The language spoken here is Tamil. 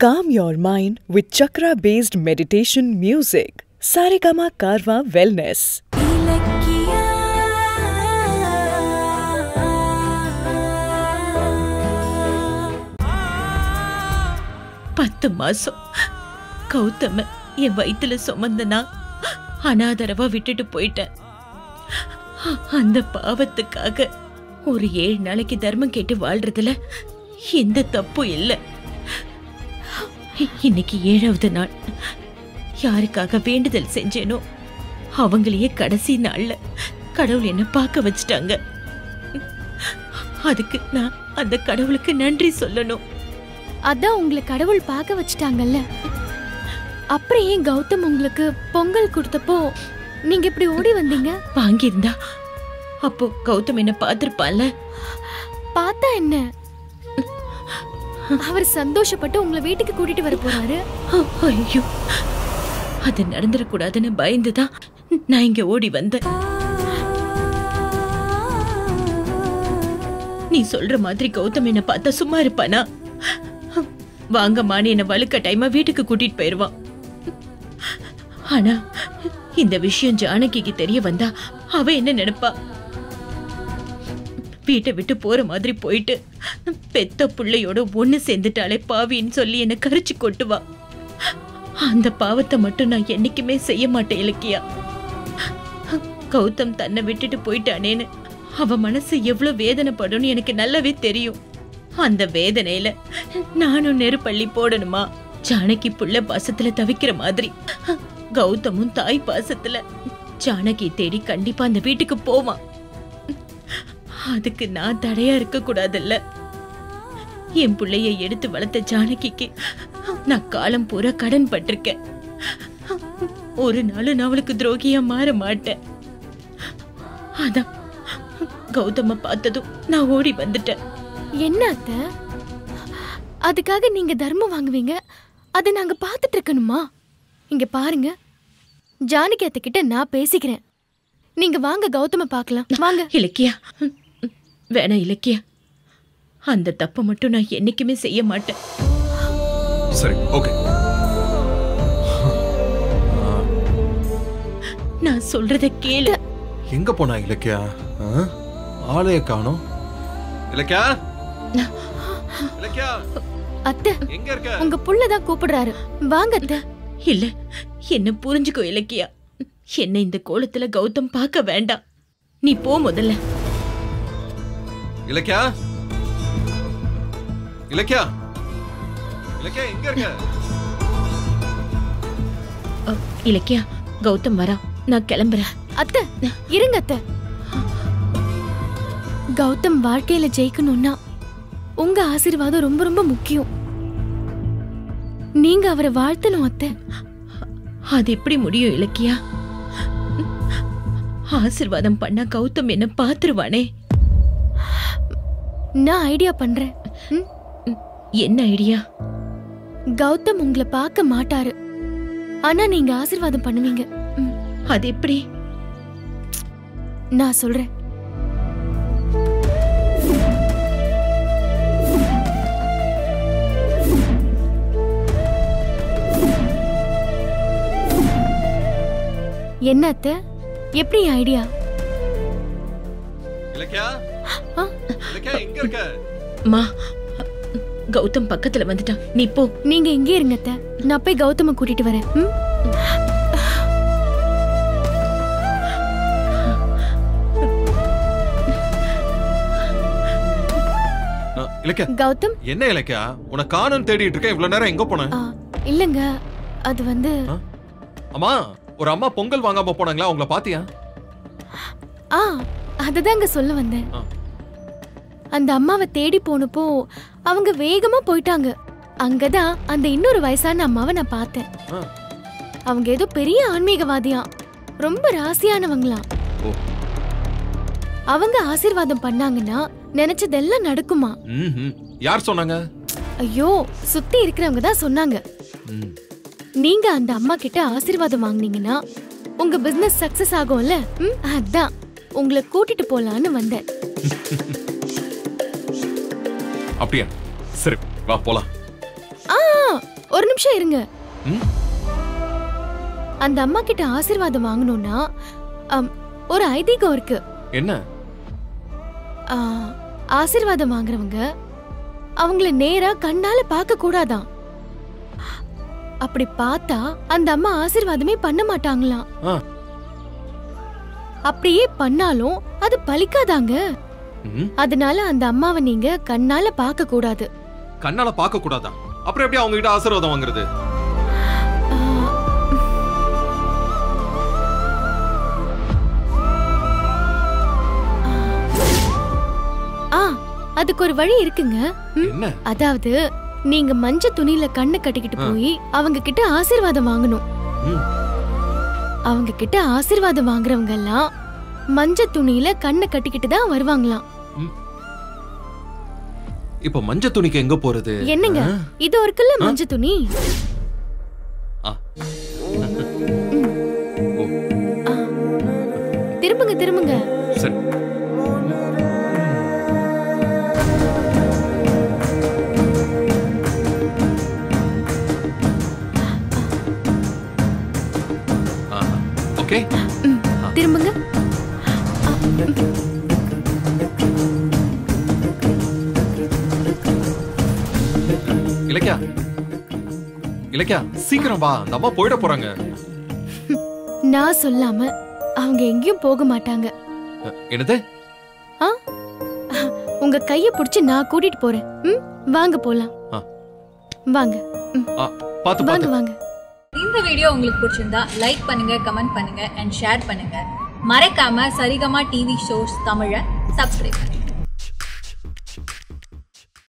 Calm your mind with chakra based meditation music. Saregama Carvaan Wellness. பத்து மாசம் கௌதம என் வயிற்றுல சுமந்தனா அனாதரவா விட்டுட்டு போயிட்டேன் அந்த பாவத்துக்காக ஒரு ஏழு நாளைக்கு தர்மம் கேட்டு வாழ்றதுல எந்த தப்பும் இல்லை இன்னைக்கு ஏழாவது நாள். யாருக்காக வேண்டுதல் செஞ்சேனோ அவங்களையே கடைசி நாள்ல கடவுள் என்ன பார்க்க வச்சுட்டாங்க. அதுக்கு நான் அந்த கடவுளுக்கு நன்றி சொல்லணும். அதான் உங்களை கடவுள் பார்க்க வச்சுட்டாங்கல்ல. அப்புறம் ஏன் கௌதம் உங்களுக்கு பொங்கல் கொடுத்தப்போ நீங்க இப்படி ஓடி வந்தீங்க? வாங்கியிருந்தா. அப்போ கௌதம் என்ன பார்த்திருப்பான்ல. பார்த்தா என்ன? அவர் சந்தோஷப்பட்டு உங்களை வீட்டுக்கு கூட்டிட்டு வர போறாரு. ஐயோ அது நடந்துடக்கூடாதுன்னு பயந்துதான் நான் இங்க ஓடி வந்தேன். நீ சொல்ற மாதிரி கௌதம் என்ன பார்த்தா சும்மா இருப்பானா? வாங்கம்மான்னு என்ன வழுக்க டைமா வீட்டுக்கு கூட்டிட்டு போயிருவான். ஆனா இந்த விஷயம் ஜானகிக்கு தெரிய வந்தா அவ என்ன நினைப்பா? வீட்டை விட்டு போகிற மாதிரி போயிட்டு பெத்த பிள்ளையோட ஒன்று சேர்ந்துட்டாலே பாவின்னு சொல்லி என்னை கரிச்சு கொட்டுவா அந்த பாவத்தை மட்டும் நான் என்றைக்குமே செய்ய மாட்டேன் இலக்கியா. கௌதம் தன்னை விட்டுட்டு போயிட்டானேன்னு அவ மனசு எவ்வளோ வேதனைப்படும்னு எனக்கு நல்லாவே தெரியும். அந்த வேதனையில நானும் நெருப்பள்ளி போடணுமா? ஜானகி புள்ள பாசத்துல தவிக்கிற மாதிரி. கௌதமும் தாய் பாசத்துல ஜானகி தேடி கண்டிப்பா அந்த வீட்டுக்கு போவான். அதுக்கு நான் தடையா இருக்க கூடாதுல்ல. என் பிள்ளைய எடுத்து வளர்த்த ஜானகிக்கு நான் காலம் பூரா கடன் பட்டிருக்கேன். ஒரு நாள் நான் அவளுக்கு துரோகியா மாற மாட்டேன். அதான் கௌதம பார்த்ததும் நான் ஓடி வந்துட்டேன். என்ன அத்த? அதுக்காக நீங்க தர்மம் வாங்குவீங்க? அதை நாங்க பார்த்துட்டு இருக்கணுமா? இங்க பாருங்க. ஜானகி அத்தை கிட்ட நான் பேசிக்கிறேன். நீங்க வாங்க கௌதம பார்க்கலாம். வாங்க. இலக்கியா வேணாம் இலக்கியா அந்த தப்பை மட்டும் நான் என்னைக்குமே செய்ய மாட்டேன். சரி ஓகே. நான் சொல்றத கேளு. எங்க போனா இலக்கியா? ஆ? ஆளைய காணோம். இலக்கியா? இலக்கியா? அத்தை எங்க இருக்க? உங்க புள்ளதான் கூப்பிடுறாரு. வாங்க அத்தை. இல்ல என்ன புரிஞ்சுக்கோ இலக்கியா. என்ன இந்த கோலத்துல கௌதம் பார்க்க வேண்டாம். நீ போ முதல்ல. இலக்கியா? இலக்கியா? இலக்கியா எங்க இருக்க? இலக்கியா கௌதம் வரா நான் கிளம்புறேன். அத்தை இருங்க அத்தை. கௌதம் வாழ்க்கையில ஜெயிக்கணும்னா உங்க ஆசீர்வாதம் ரொம்ப ரொம்ப முக்கியம். நீங்க அவரை வாழ்த்தணும் அத்தை. அது எப்படி முடியும் இலக்கியா? ஆசிர்வாதம் பண்ணா கௌதம் என்ன பாத்துருவானே நான் ஐடியா பண்றேன்? என்ன ஐடியா? கௌதம் உங்களை பார்க்க மாட்டாரு. ஆனா நீங்க ஆசீர்வாதம் பண்ணுவீங்க. அது எப்படி? நான் சொல்றேன். என்ன அத்தை? எப்படி ஐடியா? இலக்கியா? எங்க இருக்க? மா கௌதம் பக்கத்துல வந்துட்டான். நீ போ. நீங்க இங்கே இருங்க அத்தை. நான் போய் கௌதம கூட்டிட்டு வரேன். கௌதம்? என்ன இலக்கியா? உன காணும் தேடிட்டு இருக்கேன். இவ்வளவு நேரம் எங்க போன? இல்லங்க. அது வந்து அம்மா ஒரு அம்மா பொங்கல் வாங்காம போனாங்களா? உங்களை பாத்தியா? ஆ அததாங்க சொல்ல வந்தேன். அந்த அம்மாவை தேடி போனப்போ அவங்க வேகமா போயிட்டாங்க. அங்கதான் அந்த இன்னொரு வயசான அம்மாவை நான் பார்த்தேன். அவங்க ஏதோ பெரிய ஆன்மீகவாதியா. ரொம்ப ராசியானவங்களாம். அவங்க ஆசீர்வாதம் பண்ணாங்கன்னா நினைச்சதெல்லாம் நடக்குமா. யார் சொன்னாங்க? ஐயோ சுத்தி இருக்கிறவங்க தான் சொன்னாங்க. நீங்க அந்த அம்மா கிட்ட ஆசீர்வாதம் வாங்குனீங்கன்னா உங்க பிசினஸ் சக்சஸ் ஆகும்ல? அதான். உங்களை கூட்டிட்டு போலான்னு வந்தேன். அப்படியா? சரி வா போலாம். ஆ ஒரு நிமிஷம் இருங்க? அந்த அம்மா கிட்ட ஆசீர்வாதம் வாங்கணும்னா ஒரு ஐதீகம் இருக்கு. என்ன? ஆசீர்வாதம் வாங்குறவங்க அவங்கள நேரா கண்ணால பார்க்க கூடாதாம் அப்படி பார்த்தா அந்த அம்மா ஆசீர்வாதமே பண்ண மாட்டாங்களாம். அப்படியே பண்ணாலும் அது பலிக்காதாங்க? அதனால அந்த அம்மாவை நீங்க கண்ணால பார்க்க கூடாது. கண்ணால பார்க்க கூடாதா? அப்புறம் எப்படி அவங்க கிட்ட ஆசீர்வாதம் வாங்குறது? ஆ, அதுக்கு ஒரு வழி இருக்குங்க. அதாவது நீங்க மஞ்ச துணியில கண்ணை கட்டிக்கிட்டு போய் அவங்க கிட்ட ஆசீர்வாதம் வாங்கணும். அவங்க கிட்ட ஆசீர்வாதம் வாங்குறவங்க எல்லாம் மஞ்ச துணியில கண்ணை கட்டிக்கிட்டு தான் வருவாங்களாம். இப்ப மஞ்ச துணிக்கு எங்க போறது? என்னங்க? இது இருக்குல்ல மஞ்ச துணி. திரும்புங்க திரும்புங்க. ஓகே. திரும்புங்க. இலக்கியா இலக்கியா சீக்கிரம் வா. அந்த அம்மா போயிட போறாங்க. நான் சொல்லாம அவங்க எங்கேயும் போக மாட்டாங்க. என்னது? ஆ உங்க கைய புடிச்சு நான் கூட்டிட்டு போறேன். ம் வாங்க போலாம். ஆ. வாங்க. பாத்து வாங்க பாத்து வாங்க. இந்த வீடியோ உங்களுக்கு பிடிச்சிருந்தா லைக் பண்ணுங்க கமெண்ட் பண்ணுங்க அண்ட் ஷேர் பண்ணுங்க. மறக்காம சரிகமா டிவி ஷோஸ் தமிழை சப்ஸ்கிரைப் பண்ணுங்க.